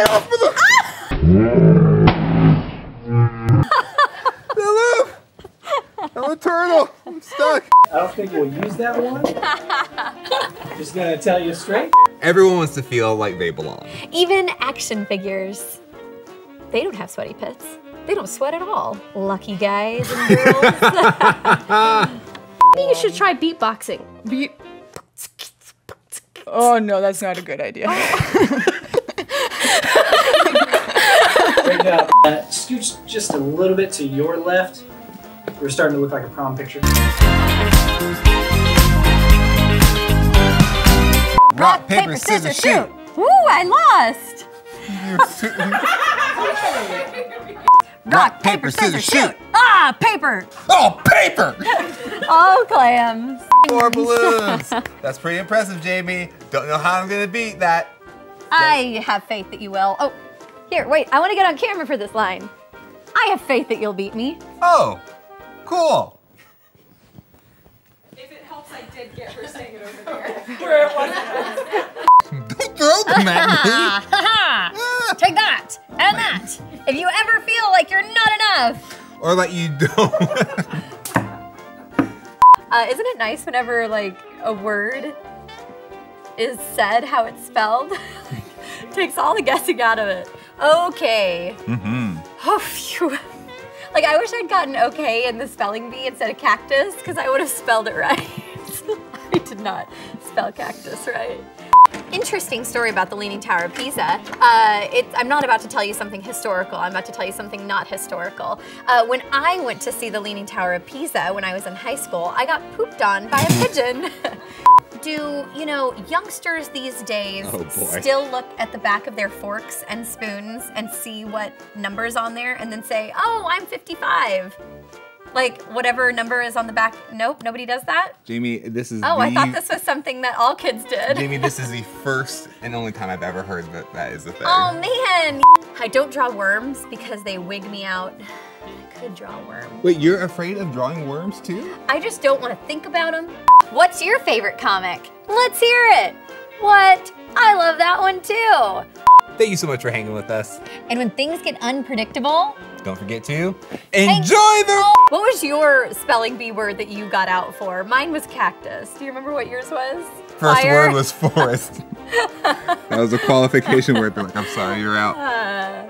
right off of the. Now look! I'm a turtle. I'm stuck. I don't think we'll use that one. Just gonna tell you straight. Everyone wants to feel like they belong. Even action figures, they don't have sweaty pits. They don't sweat at all. Lucky guys and girls. Maybe you should try beatboxing. Be- oh no, that's not a good idea. Great job. Uh, scooch just a little bit to your left. We're starting to look like a prom picture. Rock, paper, scissors, shoot. Ooh, I lost. Rock, paper, scissors, shoot. Ah, paper. Oh, paper! Oh, clams. Four balloons. That's pretty impressive, Jayme. Don't know how I'm gonna beat that. I have faith that you will. Oh, here, wait. I want to get on camera for this line. I have faith that you'll beat me. Oh, cool. if it helps, I did get her saying it over there. Don't throw them at me. Take that and that. If you ever feel like you're not enough. or like you don't. Uh, isn't it nice whenever like a word is said how it's spelled? Takes all the guessing out of it. Okay. mm-hmm. Oh, phew. Like I wish I'd gotten okay in the spelling bee instead of cactus because I would have spelled it right. I did not spell cactus right. Interesting story about the Leaning Tower of Pisa. Uh, it, I'm not about to tell you something historical. I'm about to tell you something not historical. Uh, when I went to see the Leaning Tower of Pisa when I was in high school, I got pooped on by a pigeon. Do, you know, youngsters these days Oh, still look at the back of their forks and spoons and see what number's on there and then say, oh, I'm 55? Like, whatever number is on the back. Nope, nobody does that? Jayme, this is Oh, the, I thought this was something that all kids did. Jayme, this is the first and only time I've ever heard that that is a thing. Oh man! I don't draw worms because they wig me out. I could draw a worm. Wait, you're afraid of drawing worms too? I just don't want to think about them. What's your favorite comic? Let's hear it. What? I love that one too. Thank you so much for hanging with us. And when things get unpredictable, Don't forget to enjoy the. what was your spelling bee word that you got out for? Mine was cactus. Do you remember what yours was? First Fire? word was forest. that was a qualification word. They're like, I'm sorry, you're out. Uh,